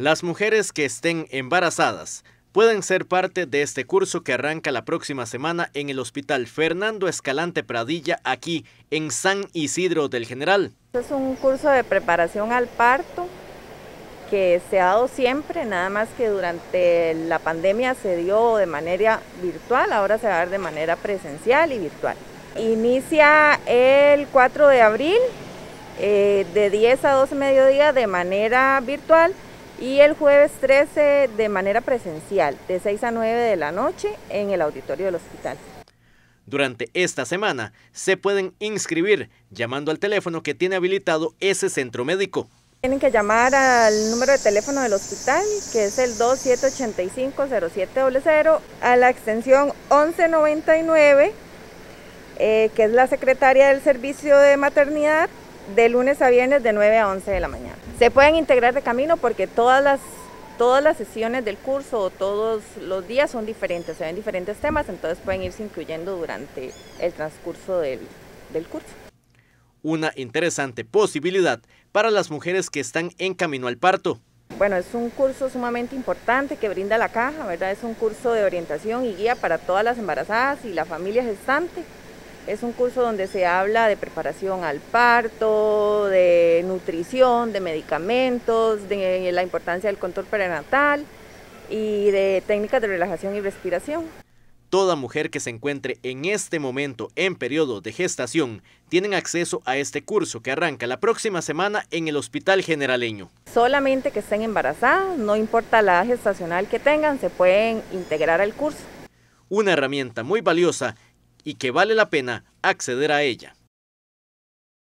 Las mujeres que estén embarazadas pueden ser parte de este curso que arranca la próxima semana en el Hospital Fernando Escalante Pradilla, aquí en San Isidro del General. Es un curso de preparación al parto que se ha dado siempre, nada más que durante la pandemia se dio de manera virtual, ahora se va a dar de manera presencial y virtual. Inicia el 4 de abril eh, de 10 a 12 mediodía de manera virtual y el jueves 13 de manera presencial, de 6 a 9 de la noche en el auditorio del hospital. Durante esta semana se pueden inscribir llamando al teléfono que tiene habilitado ese centro médico. Tienen que llamar al número de teléfono del hospital, que es el 2785-0700, a la extensión 1199, eh, que es la secretaria del servicio de maternidad, de lunes a viernes de 9 a 11 de la mañana. Se pueden integrar de camino porque todas las, todas las sesiones del curso o todos los días son diferentes, se ven diferentes temas, entonces pueden irse incluyendo durante el transcurso del, del curso. Una interesante posibilidad para las mujeres que están en camino al parto. Bueno, es un curso sumamente importante que brinda la caja, ¿verdad? Es un curso de orientación y guía para todas las embarazadas y la familia gestante. Es un curso donde se habla de preparación al parto, de nutrición, de medicamentos, de la importancia del control prenatal y de técnicas de relajación y respiración. Toda mujer que se encuentre en este momento en periodo de gestación tienen acceso a este curso que arranca la próxima semana en el Hospital Generaleño. Solamente que estén embarazadas, no importa la edad gestacional que tengan, se pueden integrar al curso. Una herramienta muy valiosa y que vale la pena acceder a ella.